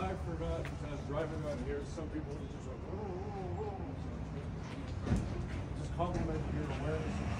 I forgot as driving out here, some people just like, "Oh, oh, oh,", oh. just compliment your awareness.